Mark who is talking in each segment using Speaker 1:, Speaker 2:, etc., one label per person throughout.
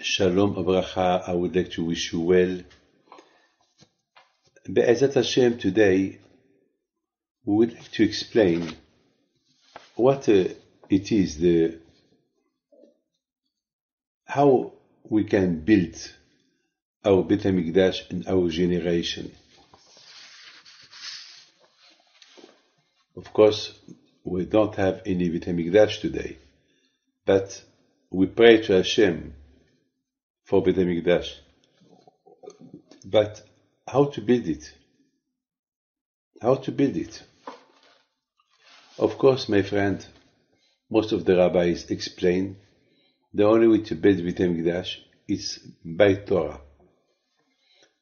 Speaker 1: Shalom Abraha. I would like to wish you well. Be'ezat Hashem, today we would like to explain what uh, it is, the how we can build our Beit HaMikdash in our generation. Of course, we don't have any Beit HaMikdash today, but we pray to Hashem for Beit HaMikdash. But how to build it? How to build it? Of course, my friend, most of the rabbis explain the only way to build Beit HaMikdash is by Torah.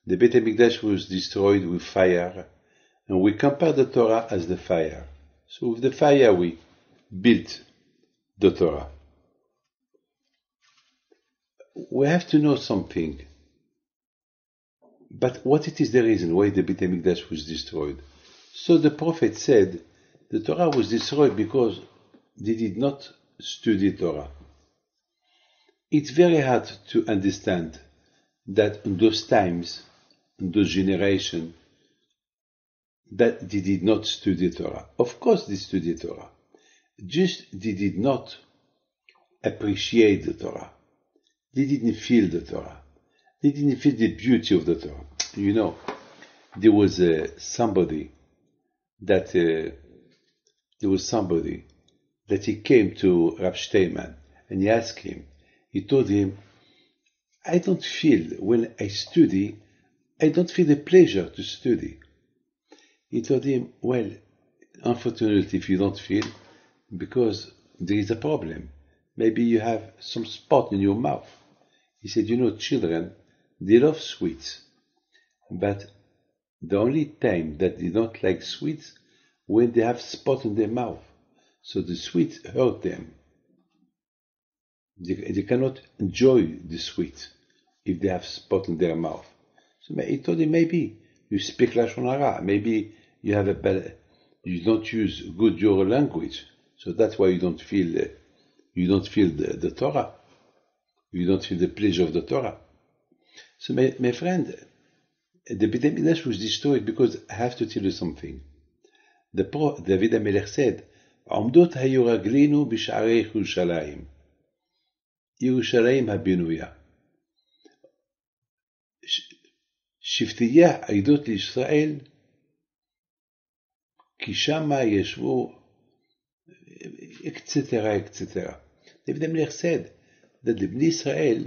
Speaker 1: The Beit HaMikdash was destroyed with fire, and we compare the Torah as the fire. So with the fire we built the Torah. We have to know something. But what it is the reason why the Beit HaMikdash was destroyed? So the prophet said the Torah was destroyed because they did not study Torah. It's very hard to understand that in those times, in those generation, that they did not study Torah. Of course they studied Torah. Just they did not appreciate the Torah. They didn't feel the Torah. They didn't feel the beauty of the Torah. You know, there was uh, somebody that uh, there was somebody that he came to Rab Steinman and he asked him. He told him, "I don't feel when I study, I don't feel the pleasure to study." He told him, "Well, unfortunately, if you don't feel, because there is a problem. Maybe you have some spot in your mouth." He said, "You know, children, they love sweets, but the only time that they don't like sweets when they have spot in their mouth. So the sweets hurt them. They, they cannot enjoy the sweet if they have spot in their mouth. So he told him maybe you speak lashon hara, maybe you have a bad, you don't use good your language, so that's why you don't feel uh, you don't feel the, the Torah, you don't feel the pleasure of the Torah. So my, my friend, the Beit HaMikdash was destroyed because I have to tell you something. The pro, David HaMelech said, עומדות היו רגלינו בשערי ירושלים. ירושלים הבנויה. שבטיה עדות לישראל, כי שמה ישבו, אקצטרה אקצטרה. David HaMelech said that the Bnei Israel,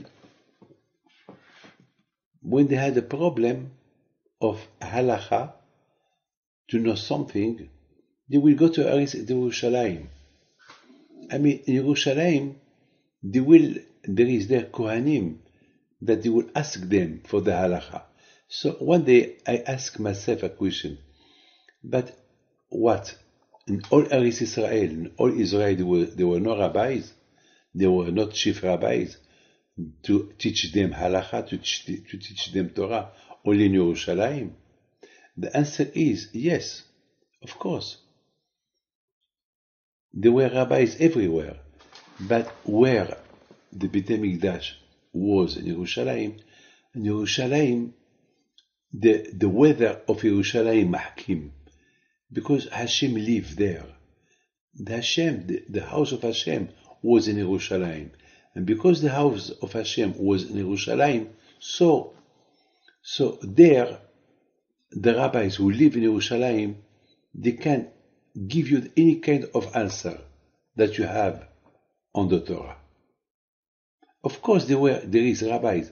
Speaker 1: when they had a problem of halacha, to know something, they will go to Eretz Yerushalayim. I mean, in Yerushalayim, they will, there is their Kohanim that they will ask them for the halacha. So one day I asked myself a question, but what? In all Eretz Israel, in all Israel, there were, there were no rabbis, there were not chief rabbis to teach them halacha, to teach, to teach them Torah, only in Jerusalem. The answer is yes, of course. There were rabbis everywhere, but where the Beit HaMikdash was in Jerusalem, in Jerusalem, the, the weather of Jerusalem machkim, because Hashem lived there. The Hashem, the, the house of Hashem was in Jerusalem. And because the house of Hashem was in Jerusalem, so, so there, the rabbis who live in Jerusalem, they can give you any kind of answer that you have on the Torah. Of course, there were there is rabbis,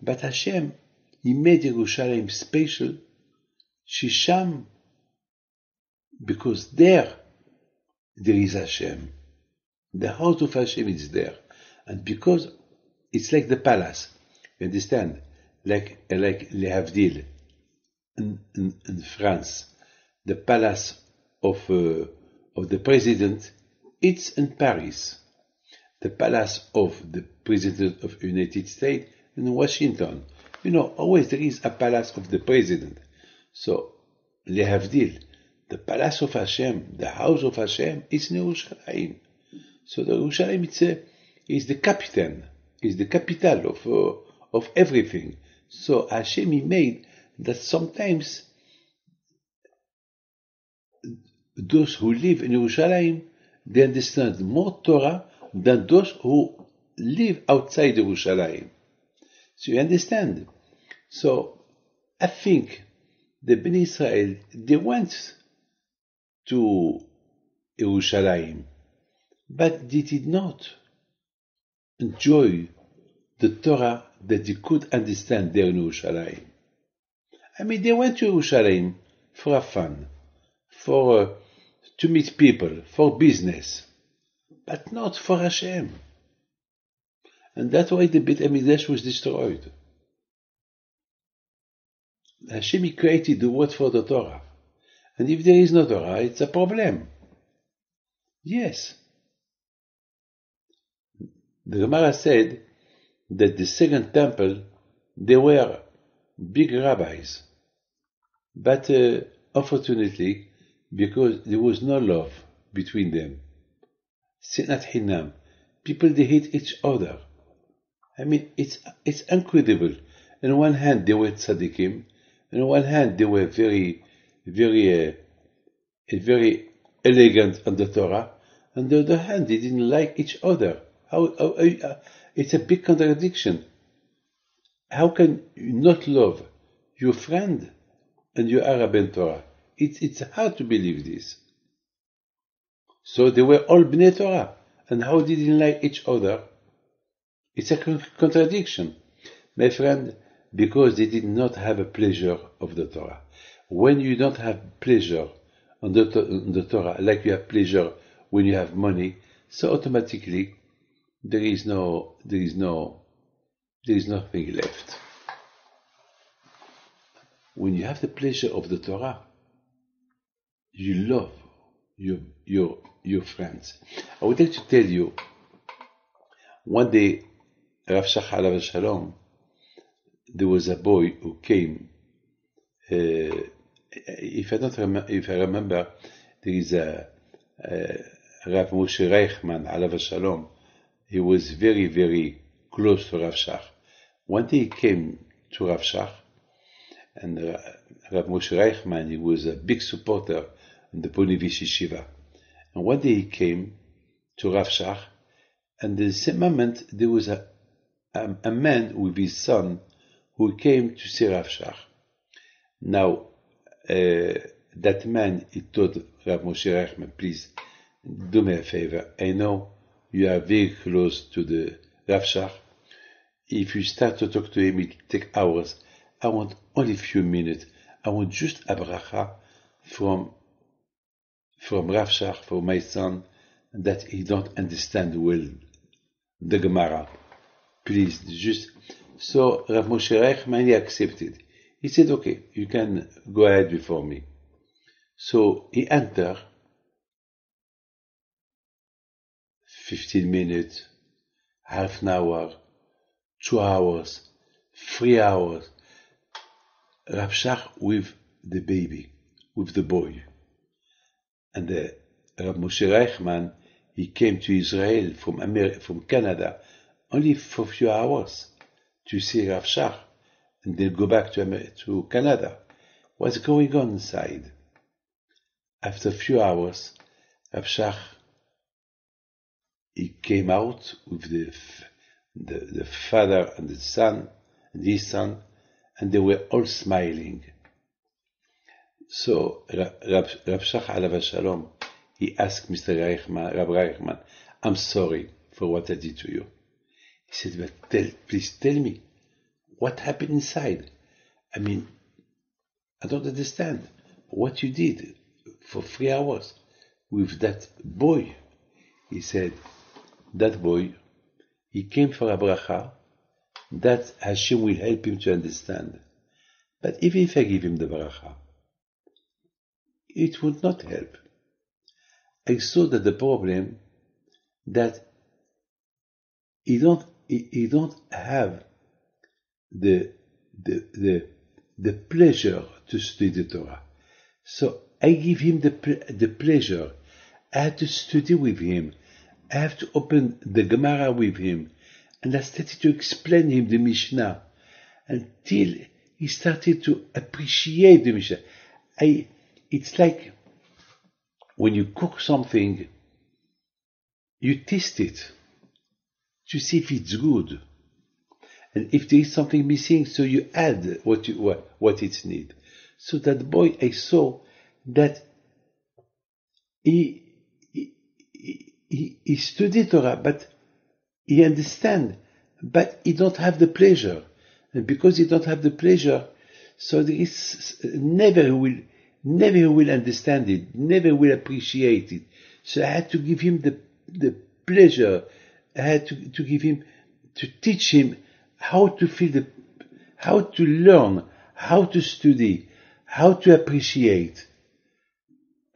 Speaker 1: but Hashem He made Jerusalem special, Shisham, because there there is Hashem. The house of Hashem is there, and because it's like the palace, you understand, like like Le Havdil in, in, in France, the palace of, uh, of the president, it's in Paris. The palace of the president of United States in Washington. You know, always there is a palace of the president. So, Le Havdil, the palace of Hashem, the house of Hashem, is in Jerusalem. So the Yerushalayim it's is the captain, is the capital of uh, of everything. So Hashem he made that sometimes those who live in Yerushalayim they understand more Torah than those who live outside Yerushalayim. So you understand. So I think the Bnei Israel they went to Yerushalayim, but they did not enjoy the Torah that they could understand there in Yerushalayim. I mean, they went to Yerushalayim for fun, for uh, to meet people, for business, but not for Hashem. And that's why the Beit HaMikdash was destroyed. Hashem created the word for the Torah. And if there is no Torah, it's a problem. Yes. The Gemara said that the second temple, they were big rabbis. But uh, unfortunately, because there was no love between them, Sinat Hinam, people they hate each other. I mean, it's it's incredible. On one hand, they were tzaddikim. On one hand, they were very, very, uh, very elegant on the Torah. On the other hand, they didn't like each other. How, how, uh, it's a big contradiction. How can you not love your friend and your Arab and Torah? It's, it's hard to believe this. So they were all Bnei Torah. And how they didn't like each other? It's a contradiction. My friend, because they did not have a pleasure of the Torah. When you don't have pleasure on the, on the Torah, like you have pleasure when you have money, so automatically there is no, there is no, there is nothing left. When you have the pleasure of the Torah, you love your, your, your friends. I would like to tell you, one day Rav Shach Shalom, there was a boy who came. Uh, if I don't remember, if I remember, there is a, Rav Moshe Reichman Alav Shalom. He was very, very close to Rav Shach. One day he came to Rav Shach, and uh, Rav Moshe Reichman, he was a big supporter in the Ponevezh Yeshiva. And one day he came to Rav Shach, and the same moment there was a a, a man with his son who came to see Rav Shach. Now, Eh, that man, he told Rav Moshe Reichman, please do me a favor. I know you are very close to the Rav Shach. If you start to talk to him, it will take hours. I want only a few minutes. I want just a bracha from from Rav Shach for my son that he don't understand well the Gemara please, just so Rav Moshe Reichman accepted. He said, okay, you can go ahead before me. So he entered 15 minutes, half an hour, two hours, three hours. Rav Shach with the baby, with the boy. And the Rav Moshe Reichman, he came to Israel from America, from Canada only for a few hours to see Rav Shach and then go back to, to Canada. What's going on inside? After a few hours, Rav Shach he came out with the, the, the father and the son and his son, and they were all smiling. So Rav, Rav Shach Shalom, he asked Mr. Reichman, Rav Reichman, I'm sorry for what I did to you. He said, but tell, please tell me, what happened inside? I mean, I don't understand what you did for three hours with that boy. He said, that boy, he came for a bracha, that Hashem will help him to understand. But even if I give him the bracha, it would not help. I saw that the problem that he don't he, don't have the, the, the, the pleasure to study the Torah. So I give him the, the pleasure. I had to study with him. I have to open the Gemara with him, and I started to explain him the Mishnah until he started to appreciate the Mishnah. I, it's like when you cook something, you taste it to see if it's good. And if there is something missing, so you add what you, what, what it needs. So that boy, I saw that he, he, he, he studied Torah, but he understand, but he don't have the pleasure. And because he don't have the pleasure, so there is never will, never will understand it, never will appreciate it. So I had to give him the, the pleasure. I had to, to give him, to teach him how to feel the, how to learn, how to study, how to appreciate.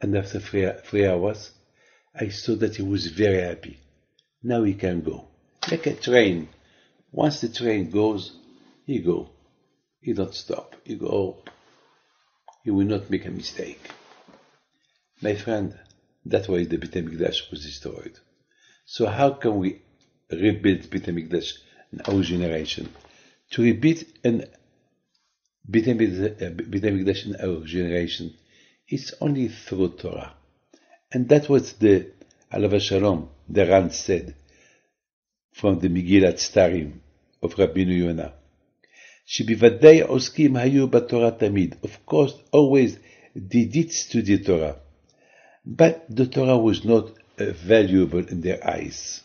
Speaker 1: And after three, three hours, I saw that he was very happy. Now he can go. Like a train. Once the train goes, he go. He don't stop. He go. Oh, he will not make a mistake. My friend, that why the Beit HaMikdash was destroyed. So how can we rebuild Beit HaMikdash an our generation, to repeat an Beit HaMikdash uh, in our generation, it's only through Torah. And that was the Alav Shalom, the Ran said, from the Megillat Setarim of Rabbi Yonah. שבוודאי oskim hayu בתורה תמיד. Of course, always they did study Torah. But the Torah was not uh, valuable in their eyes.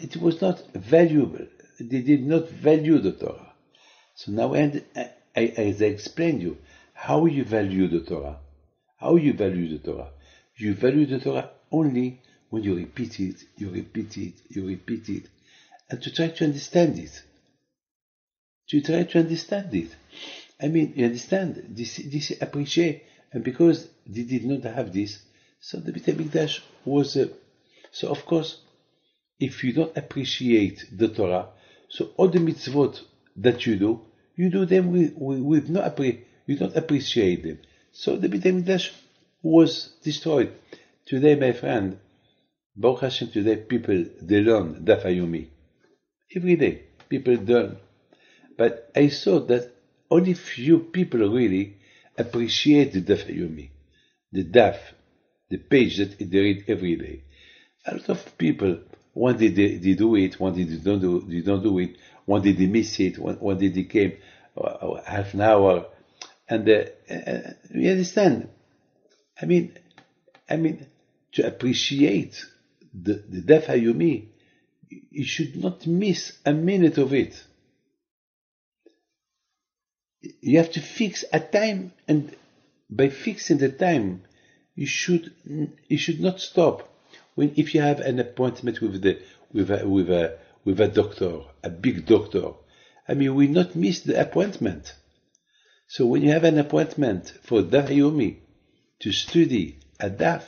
Speaker 1: It was not valuable. They did not value the Torah. So now, and I, I, as I explained you, how you value the Torah, how you value the Torah. You value the Torah only when you repeat it, you repeat it, you repeat it, and to try to understand it. To try to understand it. I mean, you understand, this, this appreciate, and because they did not have this, so the Beit HaMikdash was, uh, so of course, if you don't appreciate the Torah, so all the mitzvot that you do, you do them with, with, with no appre- you don't appreciate them. So the Beit HaMikdash was destroyed. Today, my friend, Baruch Hashem, today people, they learn Daf Yomi. Every day, people learn. But I saw that only few people really appreciate the Daf Yomi. The Daf, the page that they read every day. A lot of people, one did they, they do it, When did they don't do, they don't do it, When did they miss it, When, one day they came uh, half an hour, and uh, uh, you understand. I mean, I mean, to appreciate the, the Daf Yomi, you should not miss a minute of it. You have to fix a time, and by fixing the time, you should you should not stop. When if you have an appointment with the with a with a with a doctor, a big doctor, I mean, we not miss the appointment. So when you have an appointment for Daf Yomi to study a Daf,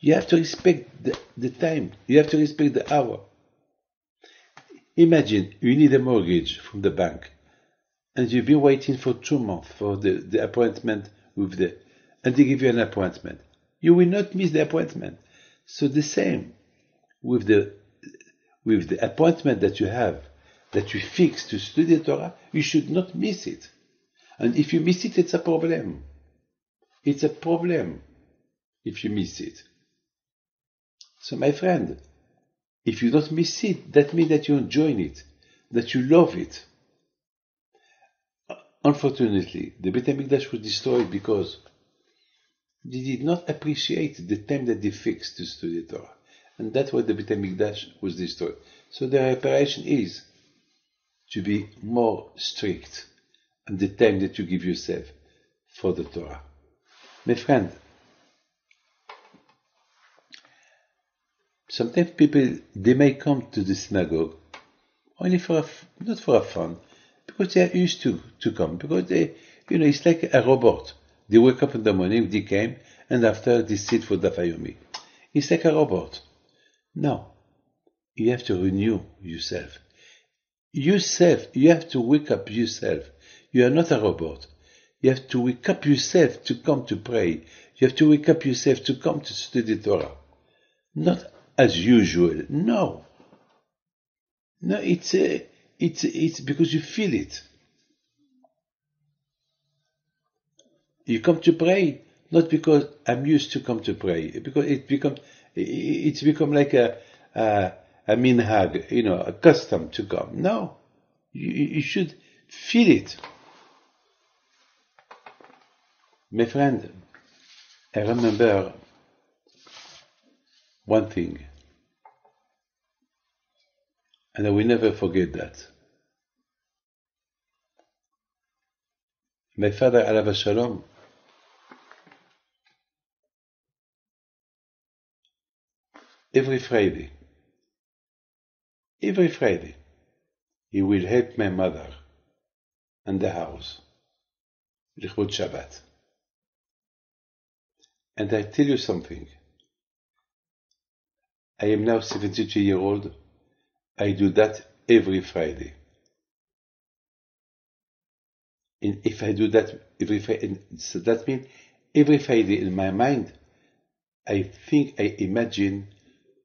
Speaker 1: you have to respect the, the time. You have to respect the hour. Imagine you need a mortgage from the bank and you've been waiting for two months for the, the appointment with the, and they give you an appointment. You will not miss the appointment. So the same with the, with the appointment that you have, that you fix to study Torah, you should not miss it. And if you miss it, it's a problem. It's a problem if you miss it. So my friend, if you don't miss it, that means that you enjoy it, that you love it. Unfortunately, the Beit HaMikdash was destroyed because they did not appreciate the time that they fixed to study Torah. And that's why the Beit HaMikdash was destroyed. So the reparation is to be more strict and the time that you give yourself for the Torah. My friend, sometimes people they may come to the synagogue only for a, not for a fun because they are used to to come because they you know it's like a robot they wake up in the morning they came and after they sit for Daf Yomi it's like a robot no you have to renew yourself yourself you have to wake up yourself you are not a robot you have to wake up yourself to come to pray you You have to wake up yourself to come to study Torah. Not as usual. No. No, it's, uh, it's, it's because you feel it. You come to pray not because I'm used to come to pray, because it becomes it's become like a a, a minhag, you know, a custom to come. No, you, you should feel it. My friend, I remember one thing, and I will never forget that. My father, Alav Shalom, every Friday, every Friday, he will help my mother and the house, Lichvod Shabbat. And I tell you something. I am now 72 year old. I do that every Friday. And if I do that every Friday, so that means every Friday in my mind, I think, I imagine,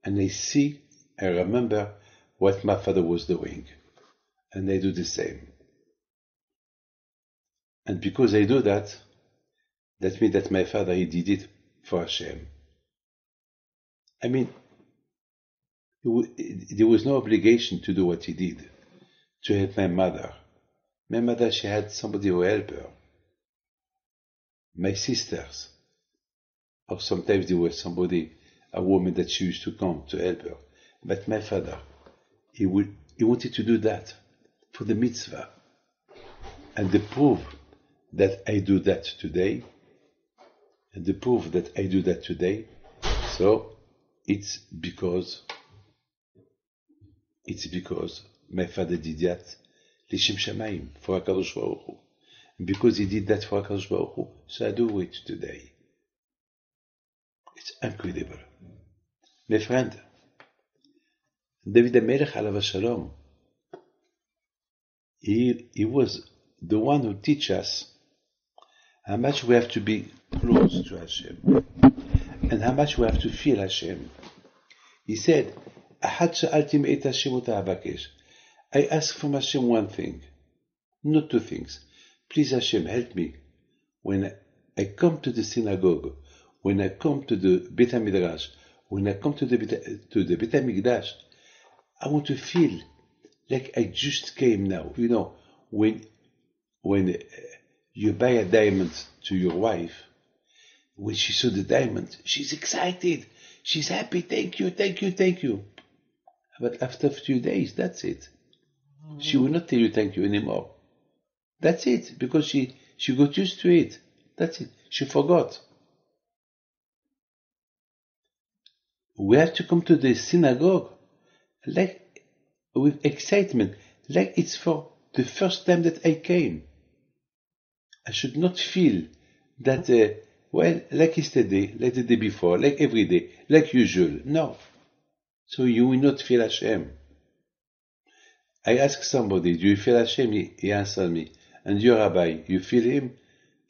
Speaker 1: and I see, I remember what my father was doing. And I do the same. And because I do that, that means that my father, he did it for Hashem. I mean, there was no obligation to do what he did, to help my mother. My mother, she had somebody who helped her. My sisters, or sometimes there was somebody, a woman that she used to come to help her. But my father, he would, he wanted to do that for the mitzvah. And the proof that I do that today and the proof that I do that today, so it's because it's because my father did that Lishem Shamayim for HaKadosh Baruch Hu. And because he did that for HaKadosh Baruch Hu, so I do it today. It's incredible. My friend, David HaMelech Alav Shalom, he, he was the one who teach us how much we have to be close to Hashem, and how much we have to feel Hashem. He said, I ask from Hashem one thing, not two things. Please Hashem, help me. When I come to the synagogue, when I come to the Beit HaMidrash, when I come to the to the Beit HaMikdash, I want to feel like I just came now. You know, when when uh, you buy a diamond to your wife, when she saw the diamond, she's excited. She's happy. Thank you, thank you, thank you. But after a few days, that's it. Mm-hmm. She will not tell you thank you anymore. That's it, because she, she got used to it. That's it. She forgot. We have to come to the synagogue like with excitement, like it's for the first time that I came. I should not feel that, uh, well, like yesterday, like the day before, like every day, like usual. No. So you will not feel Hashem. I asked somebody, do you feel Hashem? He, he answered me, and your rabbi, you feel him?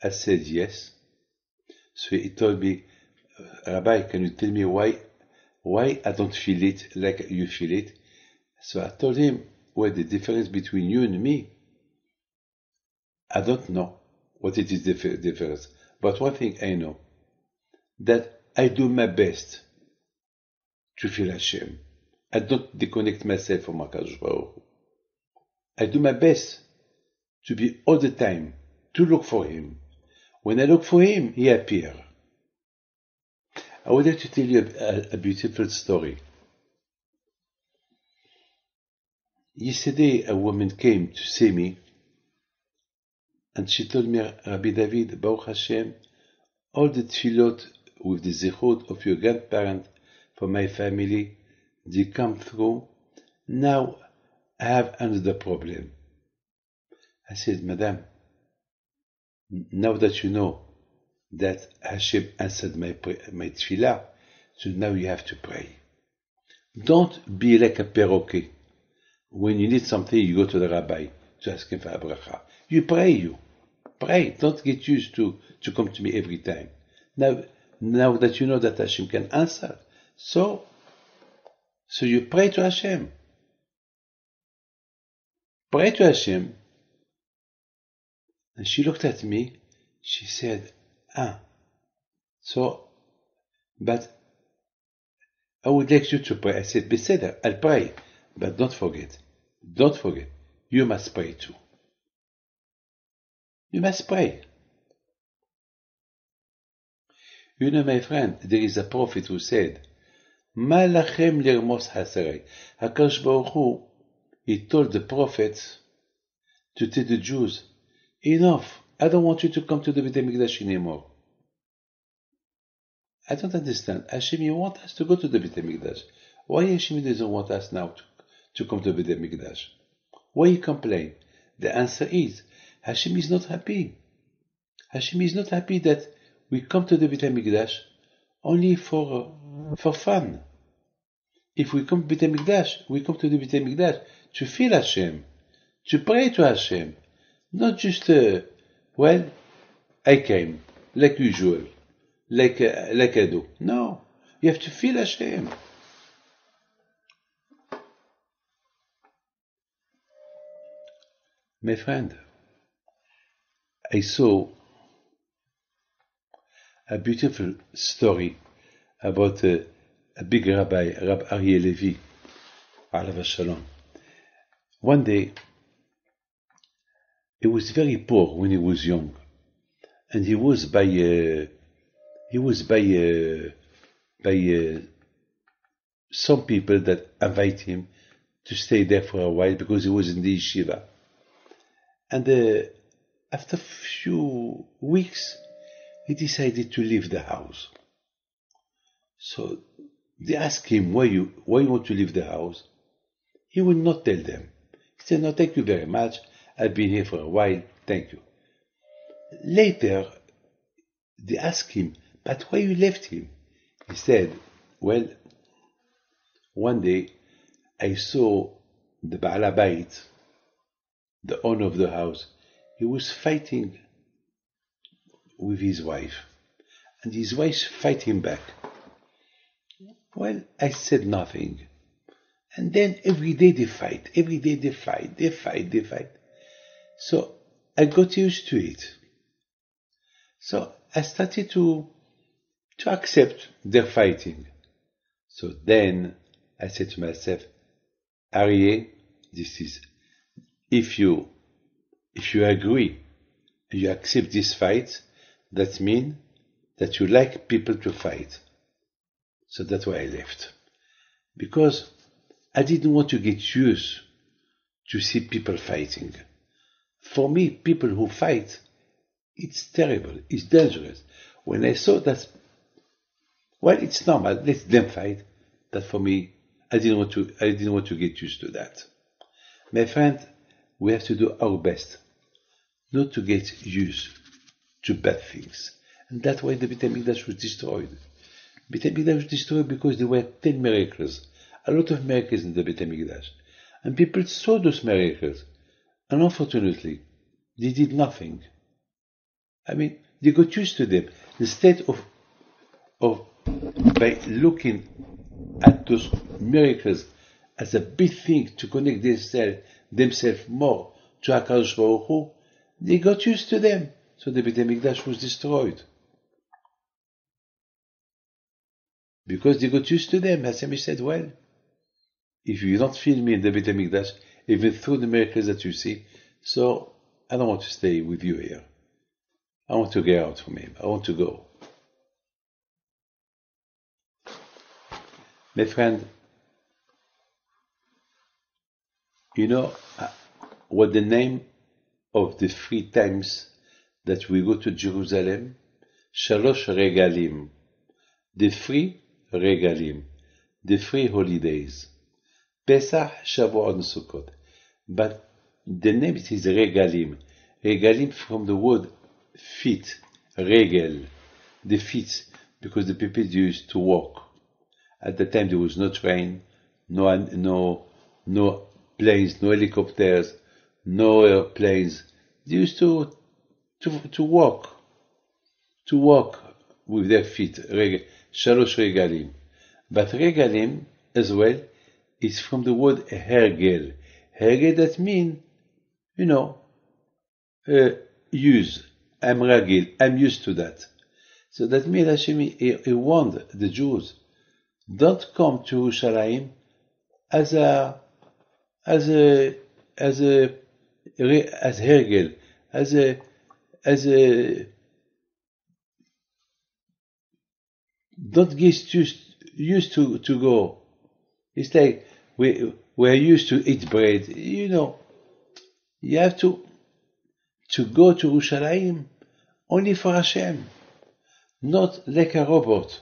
Speaker 1: I said, yes. So he told me, Rabbi, can you tell me why, why I don't feel it like you feel it? So I told him, well, the difference between you and me, I don't know what it is the difference. But one thing I know, that I do my best to feel Hashem. I don't disconnect myself from HaKadosh Baruch. I do my best to be all the time, to look for Him. When I look for Him, He appears. I would like to tell you a, a, beautiful story. Yesterday, a woman came to see me and she told me, Rabbi David, Baruch Hashem, all the tefillot with the zichut of your grandparent for my family, they come through. Now I have another problem. I said, Madam, now that you know that Hashem answered my, my tefillah, so now you have to pray. Don't be like a perroquet. When you need something, you go to the rabbi to ask him for a bracha. You pray, you. Pray. Don't get used to, to come to me every time. Now, now that you know that Hashem can answer. So, so you pray to Hashem. Pray to Hashem. And she looked at me. She said, ah, so, but I would like you to pray. I said, Beseder, I'll pray. But don't forget, don't forget, you must pray too. You must pray. You know, my friend, there is a prophet who said, lachem lirmos hasarei. HaKadosh Baruch Hu, he told the prophets to tell the Jews, enough, I don't want you to come to the Beit HaMikdash anymore. I don't understand. Hashem, you want us to go to the Beit HaMikdash. Why Hashem doesn't want us now to, to come to the Beit HaMikdash? Why you complain? The answer is, Hashem is not happy. Hashem is not happy that we come to the Beit HaMikdash only for, for fun. If we come to Beit HaMikdash, we come to the Beit HaMikdash to feel Hashem, to pray to Hashem, not just, uh, well, I came, like usual, like, uh, like I do. No, you have to feel Hashem. My friend, I saw a beautiful story about a, a big rabbi, Rab Aryeh Levi, alav shalom. One day, he was very poor when he was young, and he was by uh, he was by uh, by uh, some people that invite him to stay there for a while because he was in the yeshiva. And uh, after a few weeks, he decided to leave the house. So they asked him, why you, why you want to leave the house? He would not tell them. He said, no, thank you very much. I've been here for a while. Thank you. Later, they asked him, but why you left him? He said, well, one day I saw the Baalabait, the owner of the house, he was fighting with his wife, and his wife fight him back. Well, I said nothing. And then every day they fight, every day they fight, they fight, they fight. So I got used to it. So I started to to accept their fighting. So then I said to myself, Aryeh, this is if you if you agree you accept this fight, that means that you like people to fight. So that's why I left. Because I didn't want to get used to see people fighting. For me, people who fight, it's terrible, it's dangerous. When I saw that, well, it's normal, let them fight. That for me, I didn't want to, I didn't want to get used to that. My friend, we have to do our best not to get used to bad things. And that's why the Beit HaMikdash was destroyed. Beit HaMikdash was destroyed because there were ten miracles, a lot of miracles in the Beit HaMikdash. And people saw those miracles. And unfortunately, they did nothing. I mean, they got used to them. Instead of, of by looking at those miracles as a big thing to connect themselves, themselves more to HaKadosh Baruch Hu, they got used to them. So the Beit HaMikdash was destroyed. Because they got used to them. Hashem said, well, if you don't feel me in the Beit HaMikdash, even through the miracles that you see, so I don't want to stay with you here. I want to get out from him. I want to go. My friend, you know uh, what the name of the three times that we go to Jerusalem, Shalosh Regalim, the three Regalim, the three holidays, Pesach, Shavuot, and Sukkot. But the name is Regalim. Regalim from the word feet, regel, the feet, because the people used to walk. At the time there was no train, no no no planes, no helicopters, no airplanes. They used to, to, to walk, to walk with their feet, shalosh regalim. But regalim as well is from the word hergel. Hergel that mean, you know, uh, use. I'm ragil. I'm used to that. So that means Hashem, he, he warned the Jews, don't come to Yerushalayim as a, as a, as a, as hergel, as a, as a, don't get used, used to, to go. It's like we, we're used to eat bread. You know, you have to, to go to Yerushalayim only for Hashem, not like a robot,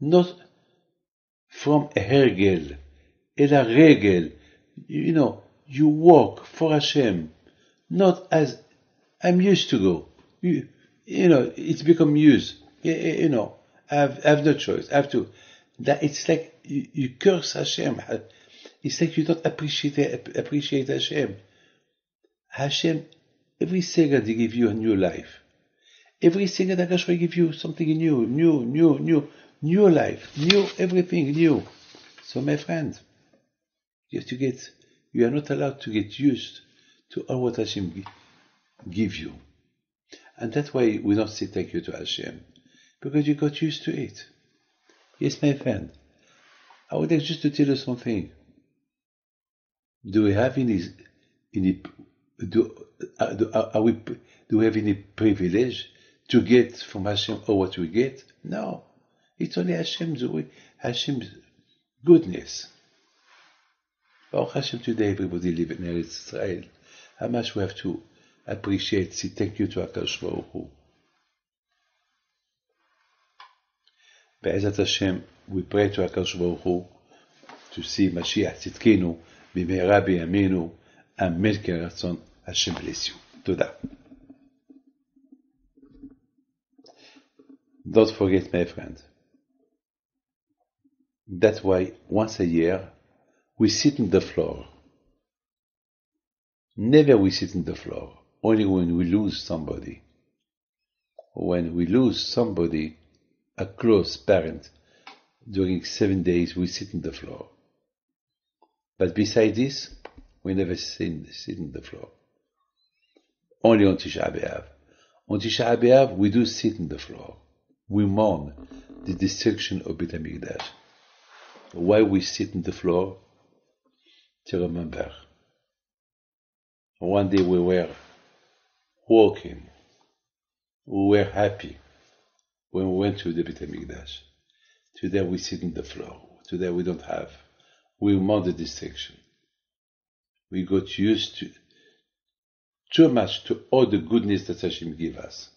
Speaker 1: not from a hergel, el regel. You know, you walk for Hashem, not as I'm used to go. You, you know, it's become used. You, you know, I have, I have no choice. I have to. That it's like you, you curse Hashem. It's like you don't appreciate appreciate Hashem. Hashem, every second He give you a new life. Every second Hakadosh will give you something new, new, new, new, new life, new everything new. So my friend, you have to get. You are not allowed to get used to all what Hashem give you. And that's why we don't say thank you to Hashem. Because you got used to it. Yes, my friend. I would like just to tell you something. Do we have any, any do, uh, do, uh, are we, do we have any privilege to get from Hashem or what we get? No. It's only Hashem's, Hashem's goodness. Baruch Hashem, today everybody live in Eretz Israel. How much we have to appreciate, say thank you to HaKadosh Baruch Hu. בעזרת השם, we pray to הקדוש ברוך הוא to see משיח צדקנו במהרה בימינו, אמן כן רצון, השם bless you. תודה. Don't forget my friend. That's why once a year we sit on the floor. Never we sit on the floor, only when we lose somebody. When we lose somebody, a close parent, during seven days we sit on the floor. But beside this, we never sit, sit on the floor. Only on Tisha B'Av. On Tisha B'Av, we do sit on the floor. We mourn the destruction of Beit HaMikdash. Why we sit on the floor? To remember. One day we were walking. We were happy when we went to the Beit HaMikdash. Today we sit on the floor. Today we don't have. We mourn the destruction. We got used to too much to all the goodness that Hashem give us.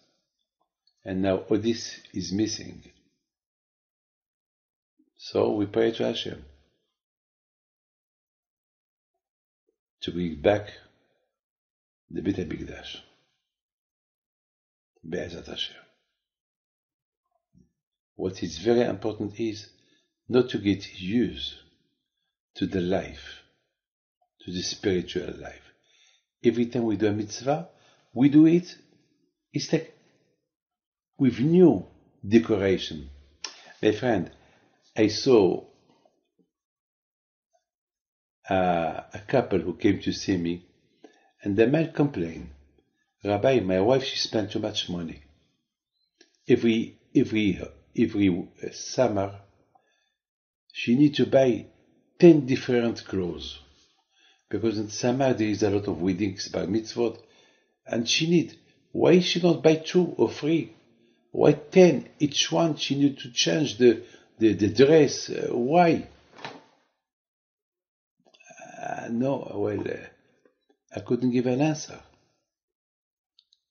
Speaker 1: And now all this is missing. So we pray to Hashem to bring back the Beit HaMikdash. Be'ezat Hashem. What is very important is not to get used to the life, to the spiritual life. Every time we do a mitzvah, we do it, it's like with new decoration. My friend, I saw uh, a couple who came to see me, and the man complained, Rabbi, my wife, she spent too much money. Every, every, every summer, she need to buy 10 different clothes. Because in summer there is a lot of weddings, bar mitzvot, and she need, why she not buy two or three? Why ten? Each one she need to change the, the, the dress. Uh, why? Uh, no, well, uh, I couldn't give an answer.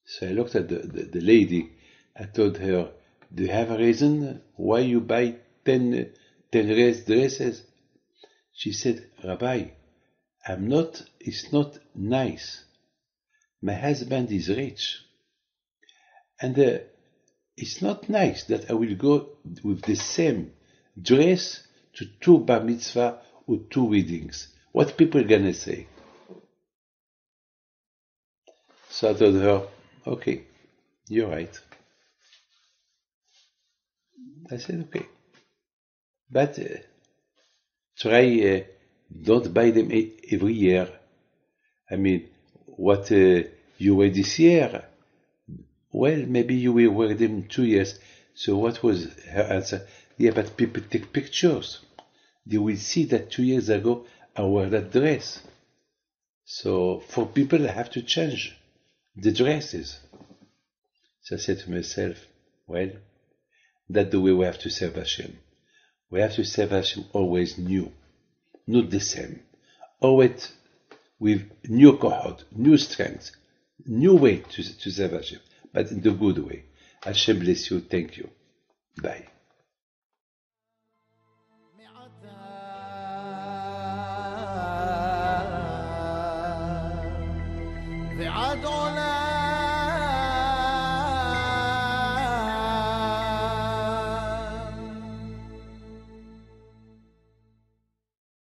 Speaker 1: So I looked at the, the, the, lady. I told her, Do you have a reason why you buy 10, 10 dresses? She said, Rabbi, I'm not, it's not nice. My husband is rich. And uh, it's not nice that I will go with the same dress to two bar mitzvah or two weddings. What people gonna say? So I told her, okay, you're right. I said, okay. But uh, try, uh, don't buy them every year. I mean, what uh, you wear this year, well, maybe you will wear them two years. So what was her answer? Yeah, but people take pictures. They will see that two years ago I wore that dress. So for people, I have to change the dresses. So I said to myself, well, that's the way we have to serve Hashem. We have to serve Hashem always new, not the same. Always with new cohort, new strength, new way to, to serve Hashem, but in the good way. Hashem bless you. Thank you. Bye.